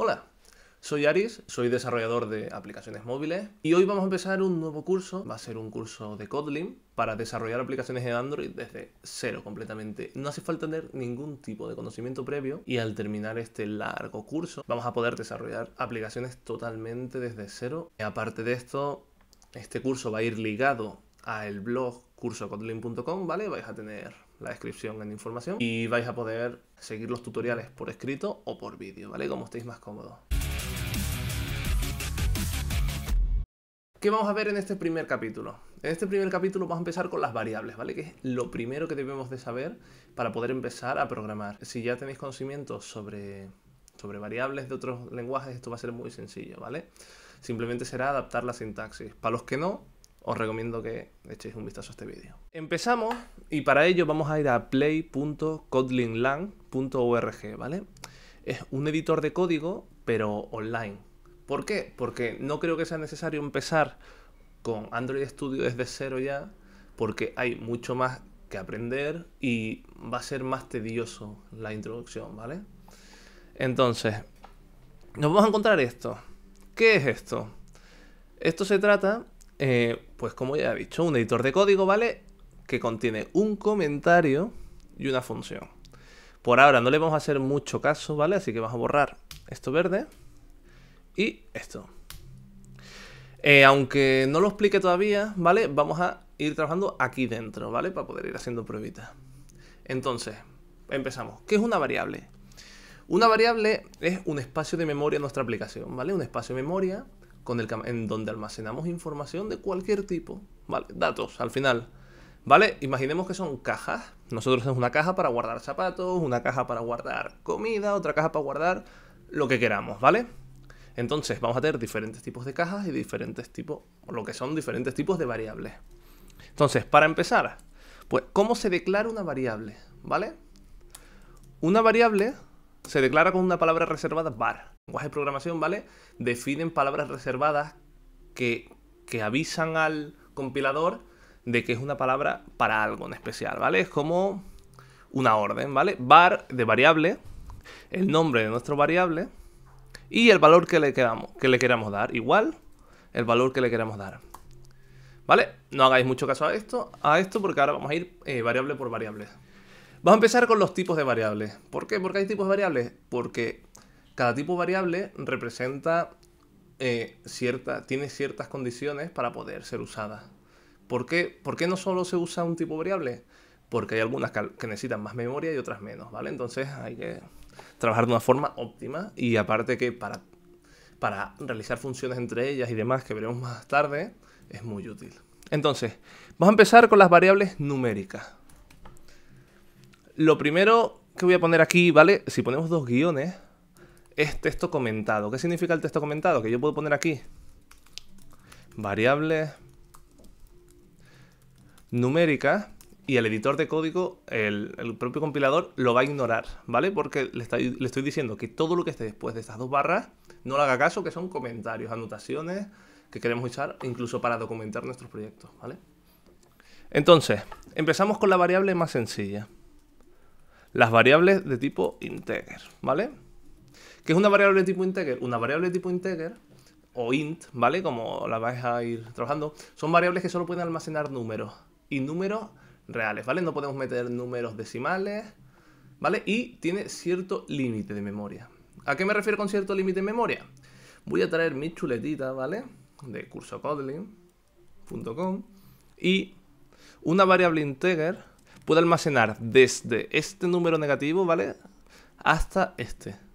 Hola, soy Aris, soy desarrollador de aplicaciones móviles y hoy vamos a empezar un nuevo curso, va a ser un curso de Kotlin para desarrollar aplicaciones en Android desde cero completamente. No hace falta tener ningún tipo de conocimiento previo y al terminar este largo curso vamos a poder desarrollar aplicaciones totalmente desde cero. Aparte de esto, este curso va a ir ligado al blog cursokotlin.com, ¿vale? Vais a tener la descripción en información y vais a poder seguir los tutoriales por escrito o por vídeo, ¿vale? Como estéis más cómodos. ¿Qué vamos a ver en este primer capítulo? En este primer capítulo vamos a empezar con las variables, ¿vale? Que es lo primero que debemos de saber para poder empezar a programar. Si ya tenéis conocimientos sobre, sobre variables de otros lenguajes, esto va a ser muy sencillo, ¿vale? Simplemente será adaptar la sintaxis. Para los que no, os recomiendo que echéis un vistazo a este vídeo. Empezamos y para ello vamos a ir a play.kotlinlang.org, ¿vale? Es un editor de código, pero online. ¿Por qué? Porque no creo que sea necesario empezar con Android Studio desde cero ya, porque hay mucho más que aprender y va a ser más tedioso la introducción, ¿vale? Entonces, nos vamos a encontrar esto. ¿Qué es esto? Esto se trata eh, pues como ya he dicho, un editor de código, ¿vale? Que contiene un comentario y una función. Por ahora no le vamos a hacer mucho caso, ¿vale? Así que vamos a borrar esto verde y esto. Eh, aunque no lo explique todavía, ¿vale? Vamos a ir trabajando aquí dentro, ¿vale? Para poder ir haciendo pruebitas. Entonces, empezamos. ¿Qué es una variable? Una variable es un espacio de memoria en nuestra aplicación, ¿vale? Un espacio de memoria en donde almacenamos información de cualquier tipo, ¿vale? Datos, al final. ¿Vale? Imaginemos que son cajas. Nosotros tenemos una caja para guardar zapatos, una caja para guardar comida, otra caja para guardar lo que queramos, ¿vale? Entonces vamos a tener diferentes tipos de cajas y diferentes tipos, lo que son diferentes tipos de variables. Entonces, para empezar, pues, ¿cómo se declara una variable? ¿Vale? Una variable se declara con una palabra reservada var lenguaje de programación, ¿vale? Definen palabras reservadas que, que avisan al compilador de que es una palabra para algo en especial, ¿vale? Es como una orden, ¿vale? var de variable, el nombre de nuestro variable y el valor que le, queramos, que le queramos dar. Igual el valor que le queramos dar. ¿Vale? No hagáis mucho caso a esto, a esto porque ahora vamos a ir eh, variable por variable. Vamos a empezar con los tipos de variables. ¿Por qué? Porque hay tipos de variables. Porque cada tipo variable representa eh, cierta, tiene ciertas condiciones para poder ser usada. ¿Por qué? ¿Por qué no solo se usa un tipo variable? Porque hay algunas que necesitan más memoria y otras menos, ¿vale? Entonces hay que trabajar de una forma óptima y aparte que para, para realizar funciones entre ellas y demás que veremos más tarde, es muy útil. Entonces, vamos a empezar con las variables numéricas. Lo primero que voy a poner aquí, ¿vale? Si ponemos dos guiones, es texto comentado. ¿Qué significa el texto comentado? Que yo puedo poner aquí variables numéricas y el editor de código, el, propio compilador, lo va a ignorar, ¿vale? Porque le, le, estoy diciendo que todo lo que esté después de estas dos barras no le haga caso, que son comentarios, anotaciones que queremos usar incluso para documentar nuestros proyectos, ¿vale? Entonces, empezamos con la variable más sencilla. Las variables de tipo integer, ¿vale? ¿Qué es una variable de tipo integer? Una variable de tipo integer o int, ¿vale? Como la vais a ir trabajando, son variables que solo pueden almacenar números y números reales, ¿vale? No podemos meter números decimales, ¿vale? Y tiene cierto límite de memoria. ¿A qué me refiero con cierto límite de memoria? Voy a traer mi chuletita, ¿vale? De cursocodling.com y una variable integer puede almacenar desde este número negativo, ¿vale? Hasta este.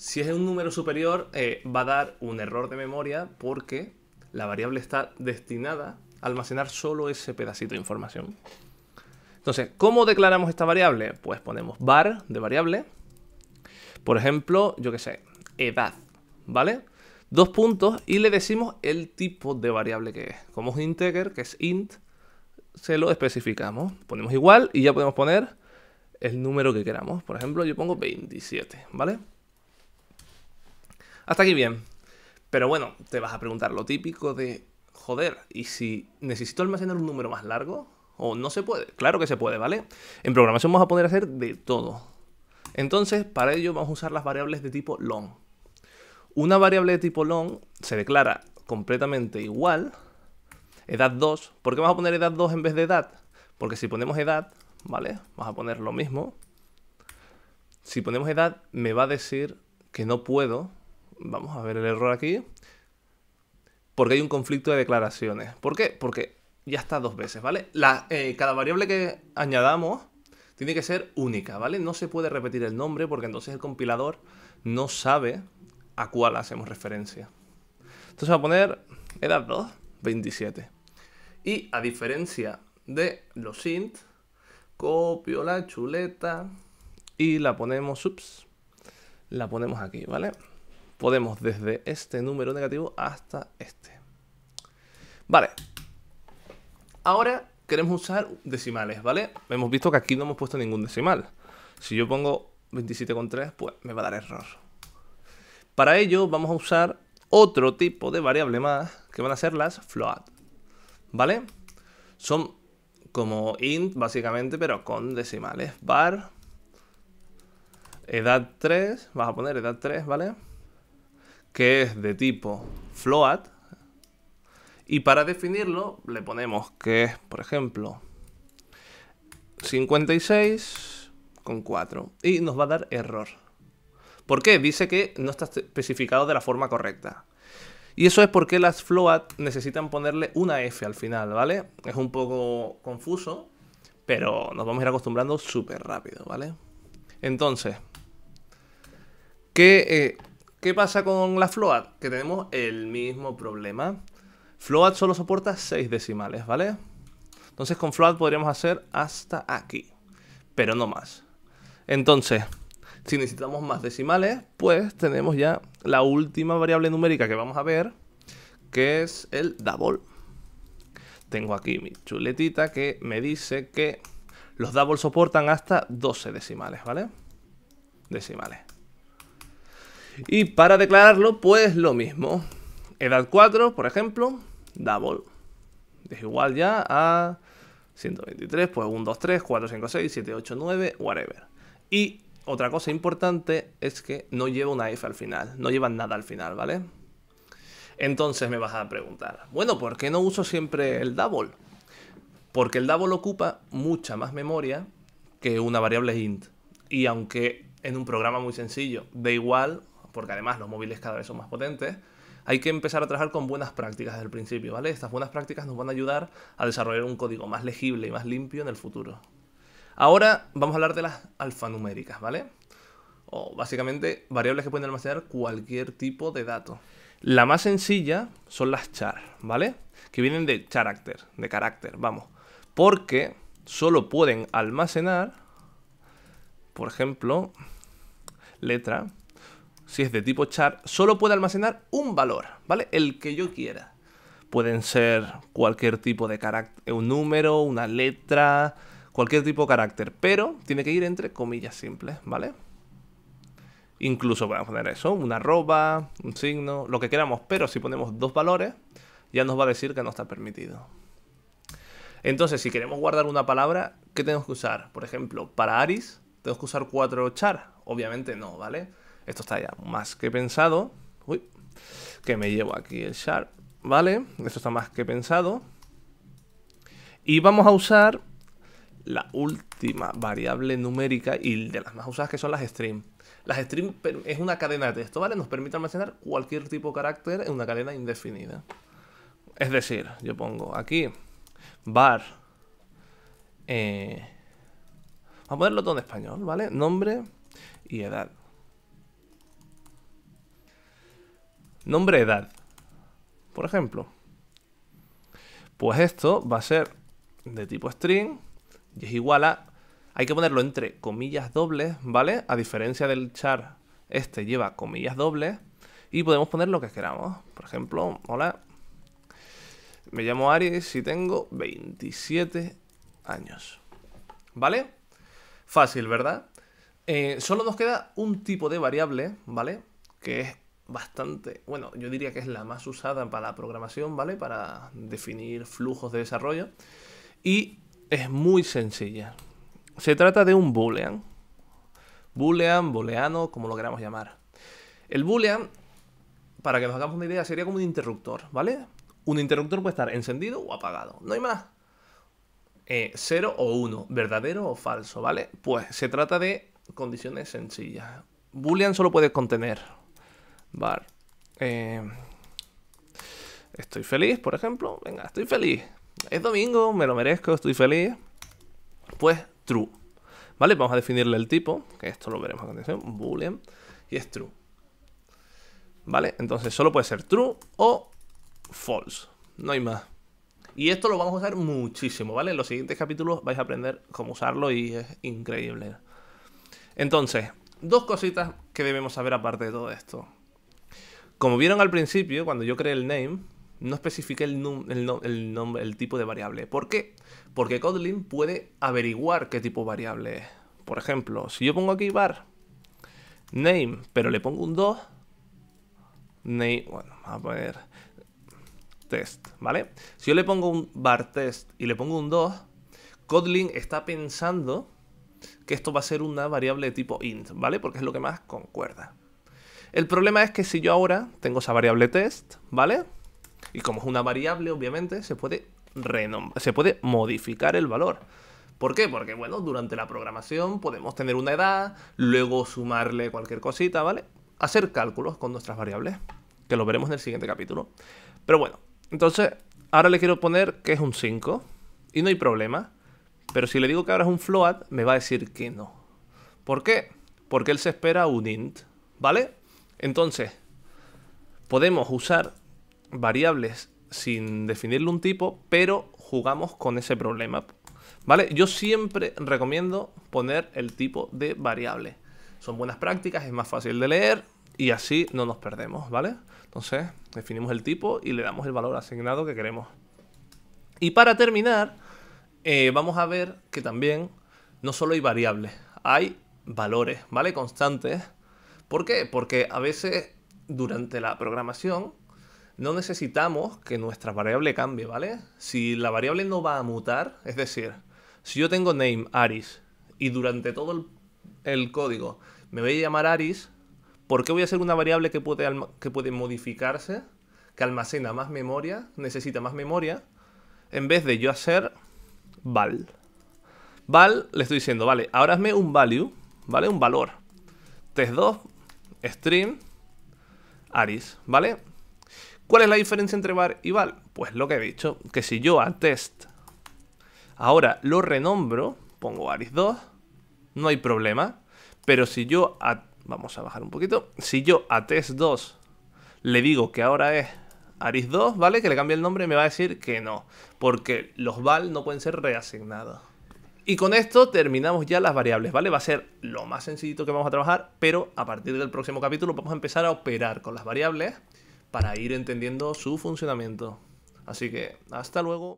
Si es un número superior, eh, va a dar un error de memoria porque la variable está destinada a almacenar solo ese pedacito de información. Entonces, ¿cómo declaramos esta variable? Pues ponemos var de variable. Por ejemplo, yo qué sé, edad, ¿vale? Dos puntos y le decimos el tipo de variable que es. Como es integer, que es int, se lo especificamos. Ponemos igual y ya podemos poner el número que queramos. Por ejemplo, yo pongo 27, ¿vale? Hasta aquí bien. Pero bueno, te vas a preguntar lo típico de, joder, ¿y si necesito almacenar un número más largo? ¿O no se puede? Claro que se puede, ¿vale? En programación vamos a poder hacer de todo. Entonces, para ello vamos a usar las variables de tipo long. Una variable de tipo long se declara completamente igual, edad 2. ¿Por qué vamos a poner edad 2 en vez de edad? Porque si ponemos edad, ¿vale? Vamos a poner lo mismo. Si ponemos edad, me va a decir que no puedo. Vamos a ver el error aquí. Porque hay un conflicto de declaraciones. ¿Por qué? Porque ya está dos veces, ¿vale? Eh, cada variable que añadamos tiene que ser única, ¿vale? No se puede repetir el nombre porque entonces el compilador no sabe a cuál hacemos referencia. Entonces va a poner edad 2, 27. Y a diferencia de los int, copio la chuleta y la ponemos, ups, la ponemos aquí, ¿vale? Podemos desde este número negativo hasta este. Vale. Ahora queremos usar decimales, ¿vale? Hemos visto que aquí no hemos puesto ningún decimal. Si yo pongo 27,3, pues me va a dar error. Para ello vamos a usar otro tipo de variable más, que van a ser las float. ¿Vale? Son como int, básicamente, pero con decimales. Var, edad 3, vas a poner edad 3, ¿vale? Que es de tipo float. Y para definirlo, le ponemos que es, por ejemplo, 56 con 4. Y nos va a dar error. ¿Por qué? Dice que no está especificado de la forma correcta. Y eso es porque las float necesitan ponerle una F al final, ¿vale? Es un poco confuso, pero nos vamos a ir acostumbrando súper rápido, ¿vale? Entonces, ¿qué, eh, ¿qué pasa con la float? Que tenemos el mismo problema. Float solo soporta 6 decimales, ¿vale? Entonces con float podríamos hacer hasta aquí, pero no más. Entonces, si necesitamos más decimales, pues tenemos ya la última variable numérica que vamos a ver, que es el double. Tengo aquí mi chuletita que me dice que los double soportan hasta 12 decimales, ¿vale? Decimales. Y para declararlo, pues lo mismo. Edad 4, por ejemplo, double. Es igual ya a 123, pues 1, 2, 3, 4, 5, 6, 7, 8, 9, whatever. Y otra cosa importante es que no lleva una F al final, no lleva nada al final, ¿vale? Entonces me vas a preguntar, bueno, ¿por qué no uso siempre el double? Porque el double ocupa mucha más memoria que una variable int. Y aunque en un programa muy sencillo da igual, porque además los móviles cada vez son más potentes, hay que empezar a trabajar con buenas prácticas desde el principio, ¿vale? Estas buenas prácticas nos van a ayudar a desarrollar un código más legible y más limpio en el futuro. Ahora vamos a hablar de las alfanuméricas, ¿vale? O básicamente variables que pueden almacenar cualquier tipo de dato. La más sencilla son las char, ¿vale? Que vienen de character, de carácter, vamos. Porque solo pueden almacenar, por ejemplo, letra, si es de tipo char, solo puede almacenar un valor, ¿vale? El que yo quiera. Pueden ser cualquier tipo de carácter, un número, una letra, cualquier tipo de carácter, pero tiene que ir entre comillas simples, ¿vale? Incluso podemos poner eso, una arroba, un signo, lo que queramos, pero si ponemos dos valores, ya nos va a decir que no está permitido. Entonces, si queremos guardar una palabra, ¿qué tenemos que usar? Por ejemplo, para Aris, ¿tenemos que usar cuatro char? Obviamente no, ¿vale? Esto está ya más que pensado. Uy, que me llevo aquí el char, ¿vale? Esto está más que pensado. Y vamos a usar la última variable numérica y de las más usadas que son las string. Las string es una cadena de texto, ¿vale? Nos permite almacenar cualquier tipo de carácter en una cadena indefinida. Es decir, yo pongo aquí var. Eh, vamos a ponerlo todo en español, ¿vale? Nombre y edad. Nombre, edad. Por ejemplo. Pues esto va a ser de tipo string y es igual a... Hay que ponerlo entre comillas dobles, ¿vale? A diferencia del char, este lleva comillas dobles. Y podemos poner lo que queramos. Por ejemplo, hola. Me llamo Aries y tengo 27 años. ¿Vale? Fácil, ¿verdad? Eh, solo nos queda un tipo de variable, ¿vale? Que es bastante, bueno, yo diría que es la más usada para la programación, ¿vale? Para definir flujos de desarrollo. Y es muy sencilla. Se trata de un boolean. Boolean, booleano, como lo queramos llamar. El boolean para que nos hagamos una idea, sería como un interruptor, ¿vale? Un interruptor puede estar encendido o apagado, no hay más. Eh, cero o uno, verdadero o falso, ¿vale? Pues se trata de condiciones sencillas. Boolean solo puede contener. Var. Eh, estoy feliz, por ejemplo. Venga, estoy feliz. Es domingo, me lo merezco, estoy feliz. Pues true. ¿Vale? Vamos a definirle el tipo, que esto lo veremos a continuación. Boolean. Y es true. ¿Vale? Entonces solo puede ser true o false. No hay más. Y esto lo vamos a usar muchísimo, ¿vale? En los siguientes capítulos vais a aprender cómo usarlo y es increíble. Entonces, dos cositas que debemos saber aparte de todo esto. Como vieron al principio, cuando yo creé el name, no especifiqué el, tipo de variable. ¿Por qué? Porque Kotlin puede averiguar qué tipo de variable es. Por ejemplo, si yo pongo aquí var name, pero le pongo un 2, name, bueno, a poner test, ¿vale? Si yo le pongo un var test y le pongo un 2, Kotlin está pensando que esto va a ser una variable de tipo int, ¿vale? Porque es lo que más concuerda. El problema es que si yo ahora tengo esa variable test, ¿vale? Y como es una variable, obviamente, se puede, se puede modificar el valor. ¿Por qué? Porque, bueno, durante la programación podemos tener una edad, luego sumarle cualquier cosita, ¿vale? Hacer cálculos con nuestras variables, que lo veremos en el siguiente capítulo. Pero bueno, entonces, ahora le quiero poner que es un 5, y no hay problema. Pero si le digo que ahora es un float, me va a decir que no. ¿Por qué? Porque él se espera un int, ¿vale? Entonces, podemos usar variables sin definirle un tipo, pero jugamos con ese problema. ¿Vale? Yo siempre recomiendo poner el tipo de variable. Son buenas prácticas, es más fácil de leer y así no nos perdemos, ¿vale? Entonces, definimos el tipo y le damos el valor asignado que queremos. Y para terminar, eh, vamos a ver que también no solo hay variables, hay valores, ¿vale? Constantes. ¿Por qué? Porque a veces durante la programación no necesitamos que nuestra variable cambie, ¿vale? Si la variable no va a mutar, es decir, si yo tengo name Aris y durante todo el, código me voy a llamar Aris, ¿por qué voy a hacer una variable que puede, que puede modificarse, que almacena más memoria, necesita más memoria, en vez de yo hacer val? Val, le estoy diciendo, vale, ahora hazme un value, ¿vale? Un valor. Test2, string, Aris, ¿vale? ¿Cuál es la diferencia entre var y val? Pues lo que he dicho, que si yo a test ahora lo renombro, pongo aris2, no hay problema. Pero si yo a... Vamos a bajar un poquito. Si yo a test2 le digo que ahora es aris2, ¿vale? Que le cambie el nombre, me va a decir que no. Porque los val no pueden ser reasignados. Y con esto terminamos ya las variables, ¿vale? Va a ser lo más sencillito que vamos a trabajar, pero a partir del próximo capítulo vamos a empezar a operar con las variables para ir entendiendo su funcionamiento. Así que hasta luego.